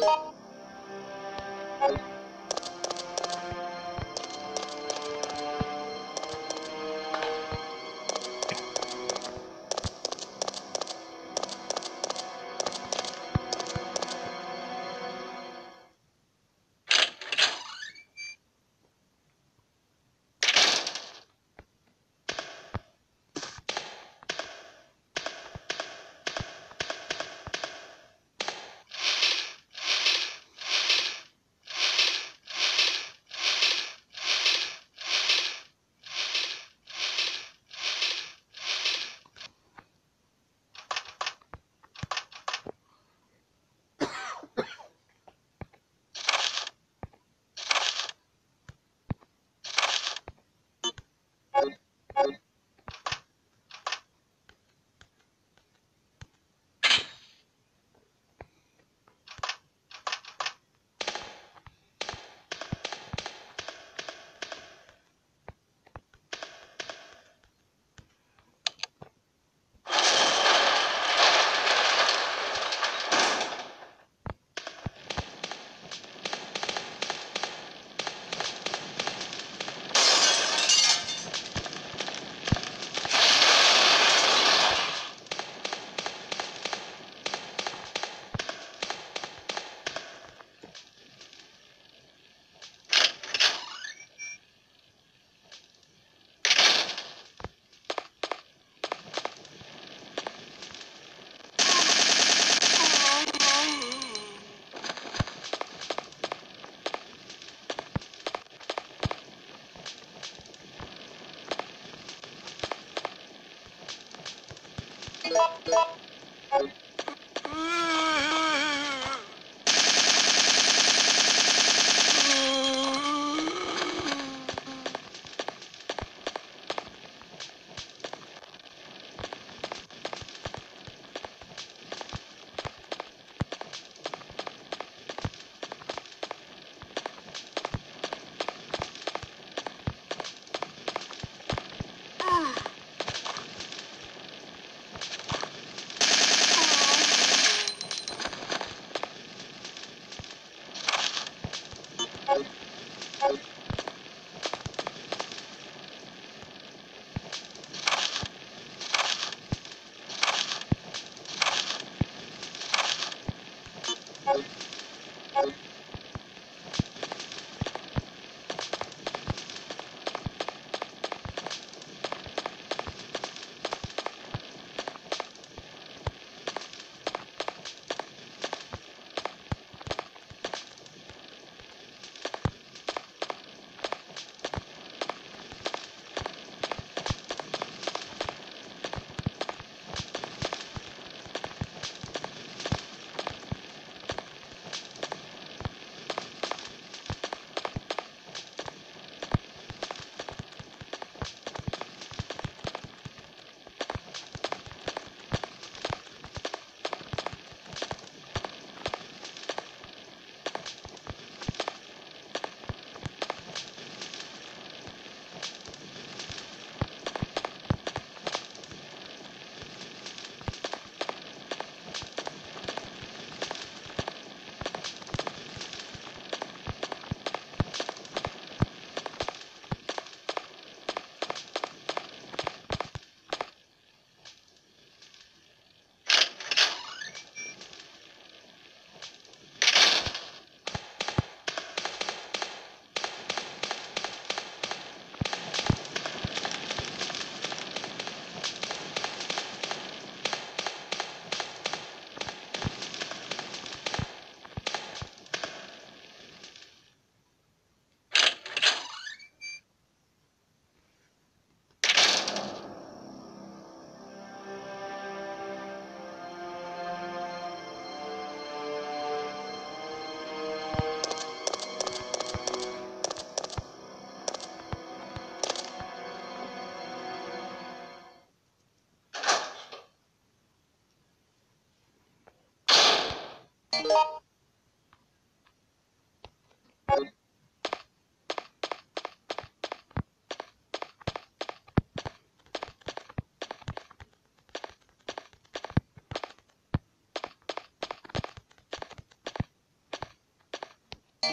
Thank you.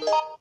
you.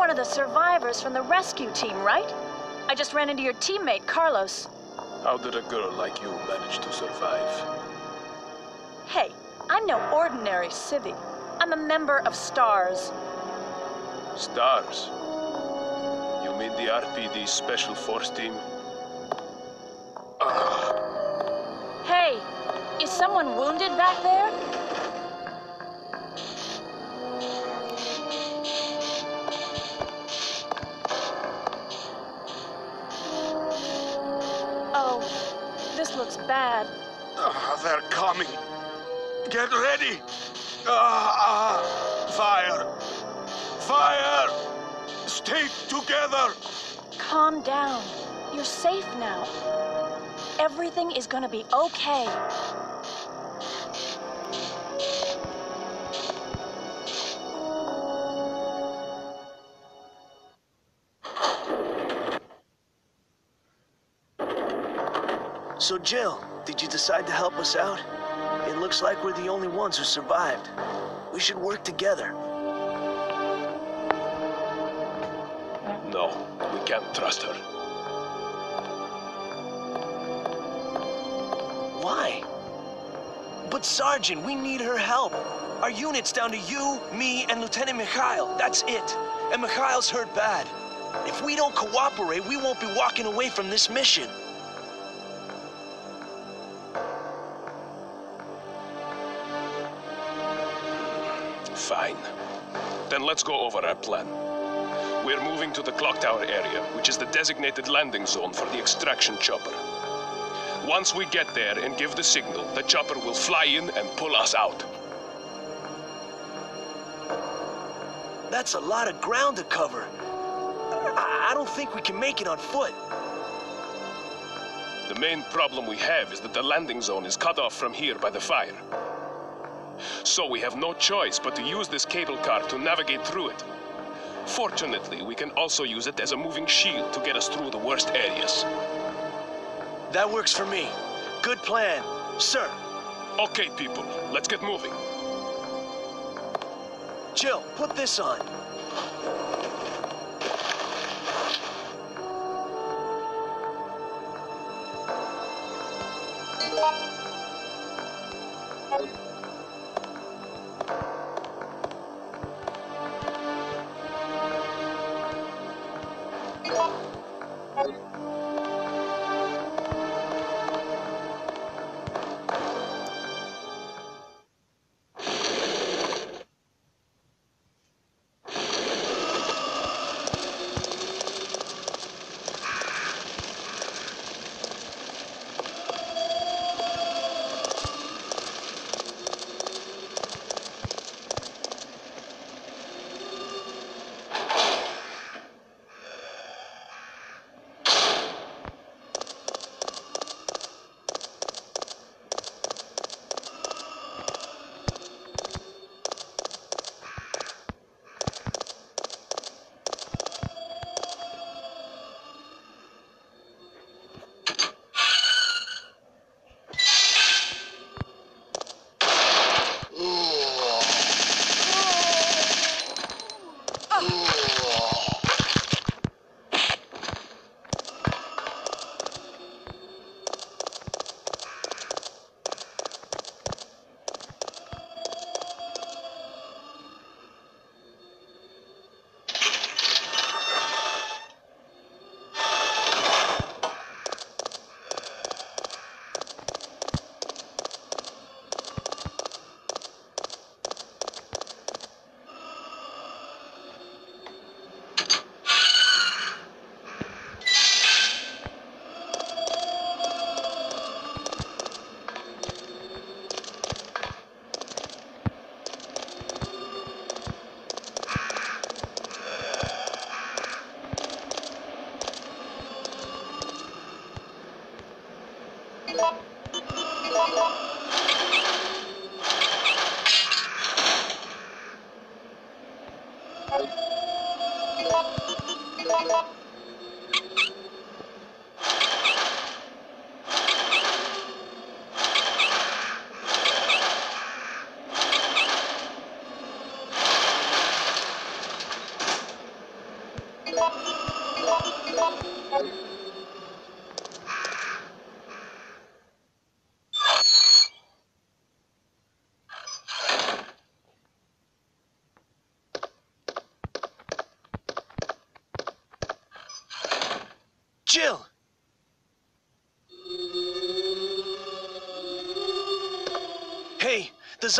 One of the survivors from the rescue team, right? I just ran into your teammate, Carlos. How did a girl like you manage to survive? Hey, I'm no ordinary civvy. I'm a member of STARS. Stars? You mean the RPD Special Force Team? Get ready. Ah, ah, fire. Fire. Stay together. Calm down. You're safe now. Everything is gonna be okay. So, Jill, did you decide to help us out? It looks like we're the only ones who survived. We should work together. no, we can't trust her. Why? But, Sergeant, we need her help. Our unit's down to you, me, and Lieutenant Mikhail. That's it. And Mikhail's hurt bad. If we don't cooperate, we won't be walking away from this mission. Then let's go over our plan. We're moving to the clock tower area, which is the designated landing zone for the extraction chopper. Once we get there and give the signal, the chopper will fly in and pull us out. That's a lot of ground to cover. I, I don't think we can make it on foot. The main problem we have is that the landing zone is cut off from here by the fire. So we have no choice but to use this cable car to navigate through it. Fortunately, we can also use it as a moving shield to get us through the worst areas. That works for me. Good plan. Sir, Okay, people, let's get moving. Jill, put this on.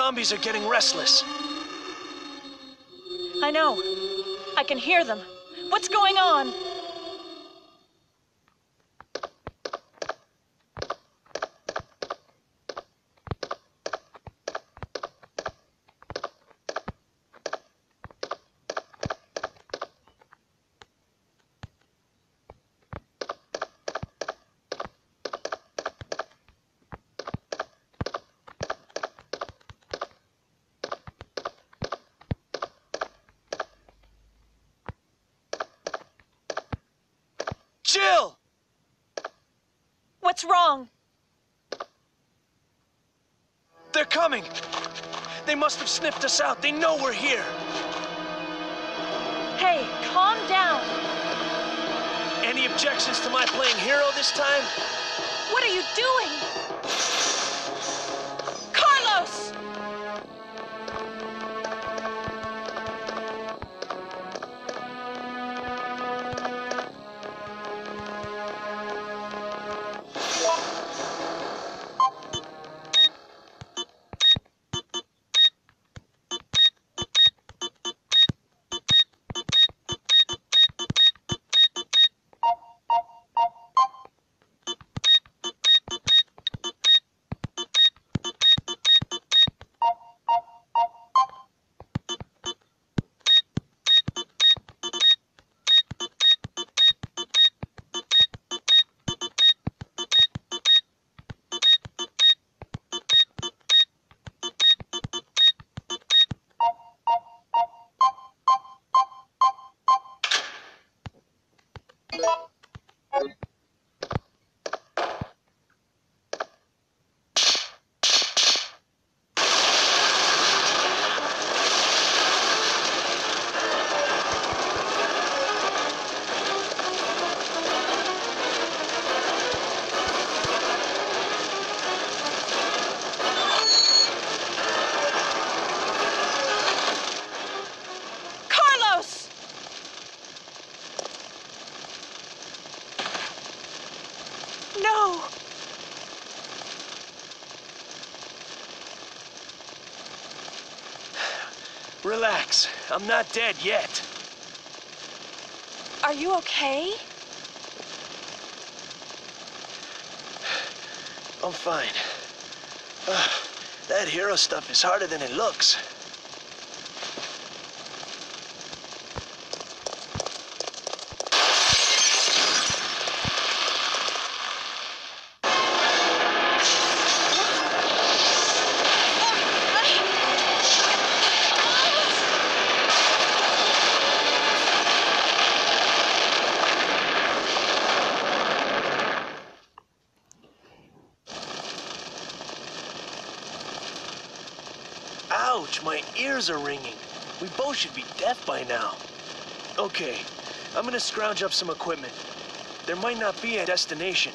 Zombies are getting restless. I know. I can hear them. What's going on? Jill! What's wrong? They're coming! They must have sniffed us out. They know we're here. Hey, calm down. Any objections to my playing hero this time? What are you doing? I'm not dead yet. Are you okay? I'm fine. Uh, that hero stuff is harder than it looks. Ouch, my ears are ringing. We both should be deaf by now. Okay, I'm gonna scrounge up some equipment. There might not be a destination,